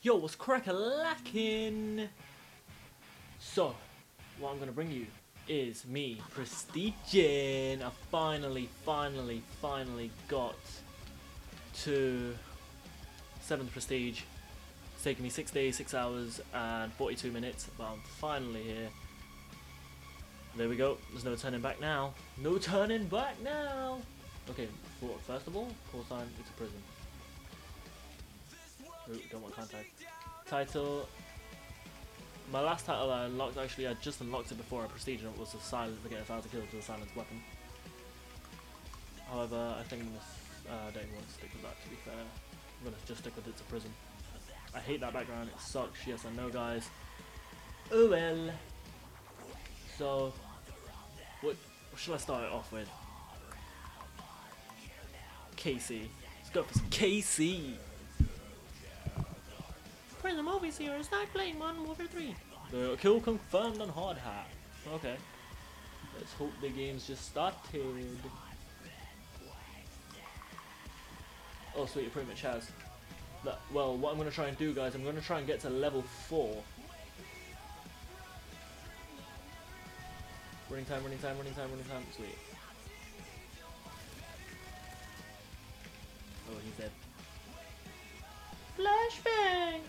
Yo, what's crack-a-lackin'? So, what I'm gonna bring you is me, Prestigin. I finally, finally, finally got to 7th Prestige. It's taken me 6 days, 6 hours, and 42 minutes, but I'm finally here. There we go. There's no turning back now. No turning back now! Okay, for, first of all, call sign, it's a prison. Ooh, don't want contact. Title. My last title I unlocked, actually I just unlocked it before and it was a silent, forget if I had to kill to a silenced weapon. However, I think uh, I don't even want to stick with that to be fair. I'm gonna just stick with it's a prison. I hate that background, it sucks, yes I know guys. Oh well. So, what, what should I start it off with? Casey. Let's go for some KC. Prison Movies here is not playing Modern Warfare 3. The kill confirmed on hard hat. Okay. Let's hope the game's just started. Oh sweet, it pretty much has. That, well, what I'm going to try and do guys, I'm going to try and get to level 4. Running time, running time, running time, running time. Sweet. Oh, he's dead. Flashbang!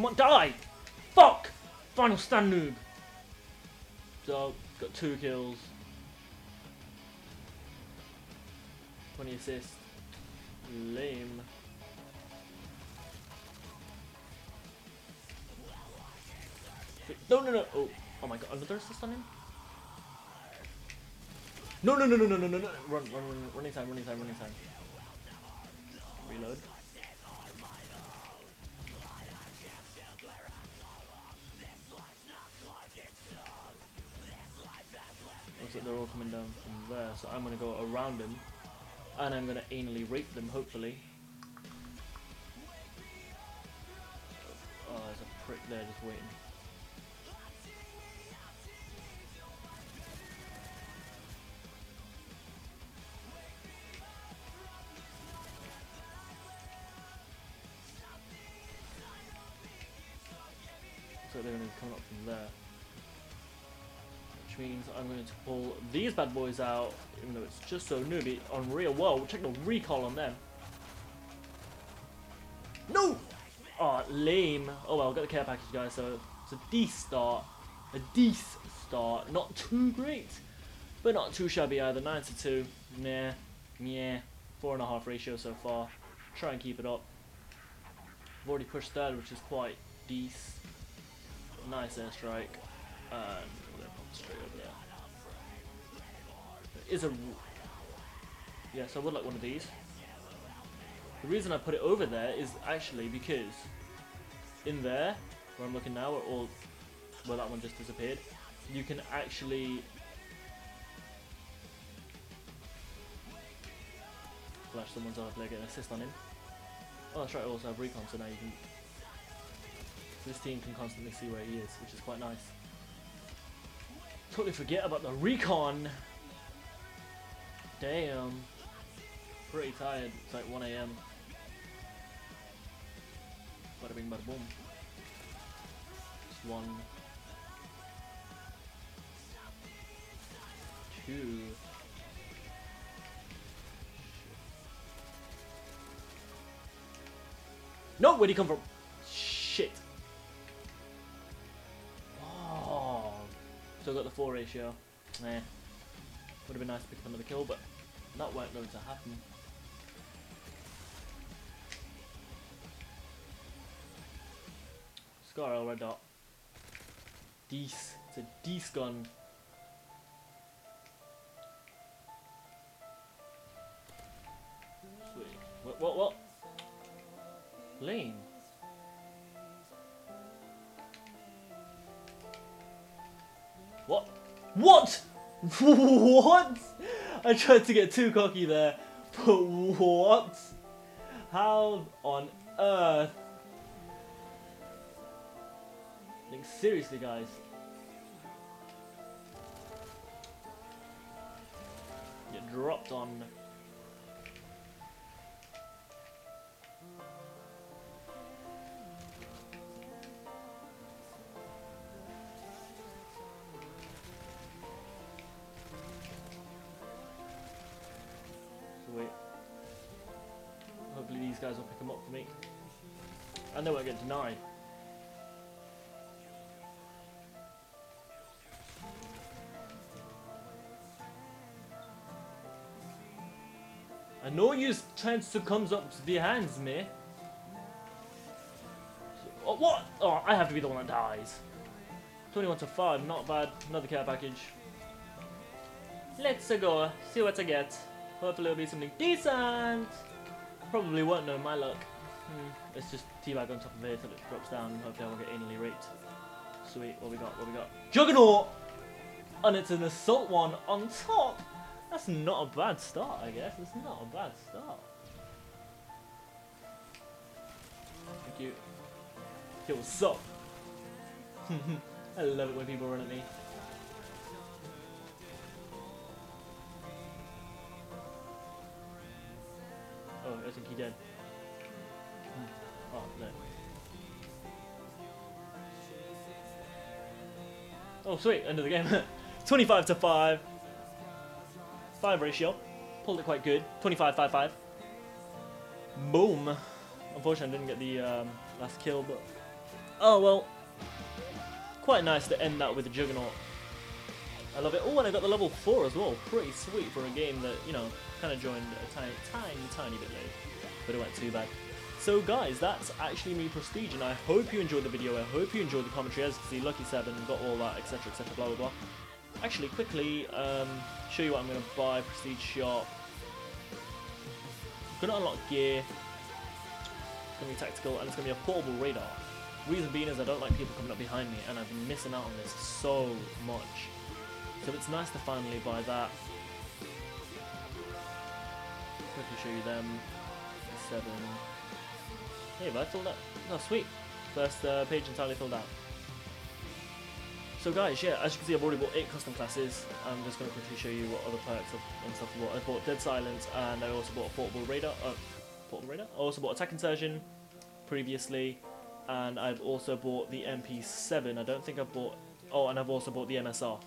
Come on, die! Fuck! Final stand noob! So, got two kills. 20 assists. Lame. No, no, no! Oh, oh my god, another assist on him? No, no, no, no, no, no, no, no! Run, run, run, running time, running time, running time. They're all coming down from there, so I'm gonna go around them, And I'm gonna anally rape them, hopefully. Oh, there's a prick there just waiting. So they're going to coming up from there. Means I'm going to pull these bad boys out, even though it's just so newbie. Unreal. Whoa, check the recall on them. No! Oh, lame. Oh well, got the care package, guys, so it's a D start. A D start. Not too great, but not too shabby either. 9 to 2. Nah. Yeah. Four and a half ratio so far. Try and keep it up. I've already pushed third, which is quite decent. Nice airstrike. And we're gonna pop straight over there. A. Yes, I would like one of these. The reason I put it over there is actually because in there, where I'm looking now, where all where that one just disappeared, you can actually flash someone's off leg and assist on him. Oh, that's right. I also have recon, so now you can this team can constantly see where he is, which is quite nice. Totally forget about the recon! Damn. Pretty tired. It's like 1am. Bada bing bada boom. Just one. Two. No! Where'd he come from? Still got the 4 ratio. Nah. Would have been nice to pick up another kill, but that weren't going to happen. Scar L red dot. Deece. It's a Deece gun. Sweet. What, what, what? Lane. What? What? what? I tried to get too cocky there, but what? How on earth? Like seriously, guys. You dropped on. Guys will pick them up for me. And they won't get denied. I know you chance to comes up to the hands, me. Oh, uh, what? Oh, I have to be the one that dies. 21 to 5, not bad. Another care package. Let's go, see what I get. Hopefully it'll be something decent. Probably won't know my luck. Hmm. Let's just teabag on top of here till it drops down. Hopefully I won't get anally raped. Sweet, what we got, what we got? Juggernaut! And it's an assault one on top! That's not a bad start, I guess. It's not a bad start. Thank you. Yo, what's up? I love it when people run at me. I think he dead. Hmm. Oh. Oh, sweet, end of the game. 25 to 5. 5 ratio. Pulled it quite good. 25 5 5. Boom. Unfortunately, I didn't get the um, last kill, but. Oh, well. Quite nice to end that with a Juggernaut. I love it. Oh, and I got the level 4 as well. Pretty sweet for a game that, you know, kind of joined a tiny, tiny, tiny bit late. But it went too bad. So guys, that's actually me Prestige, and I hope you enjoyed the video, I hope you enjoyed the commentary, as you can see, Lucky 7, got all that, etc, etc, blah blah blah. Actually, quickly, um, show you what I'm going to buy, Prestige Shop. Going to unlock gear, it's going to be tactical, and it's going to be a portable radar. Reason being is I don't like people coming up behind me, and I've been missing out on this so much. So it's nice to finally buy that. Quickly show you them. Seven. Hey, have I filled out? Oh, sweet. First uh, page entirely filled out. So guys, yeah, as you can see I've already bought 8 custom classes. I'm just going to quickly show you what other perks and stuff I bought. I bought Dead Silence and I also bought a Portable Radar. Uh, portable Radar? I also bought Attack Insertion previously and I've also bought the MP7. I don't think I've bought... Oh, and I've also bought the MSR.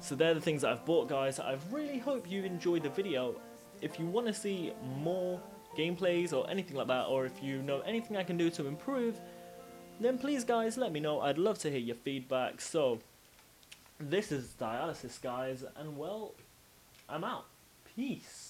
So they're the things that I've bought guys. I really hope you enjoyed the video. If you want to see more gameplays or anything like that, or if you know anything I can do to improve, then please guys let me know. I'd love to hear your feedback. So, this is Dialysis guys, and well, I'm out. Peace.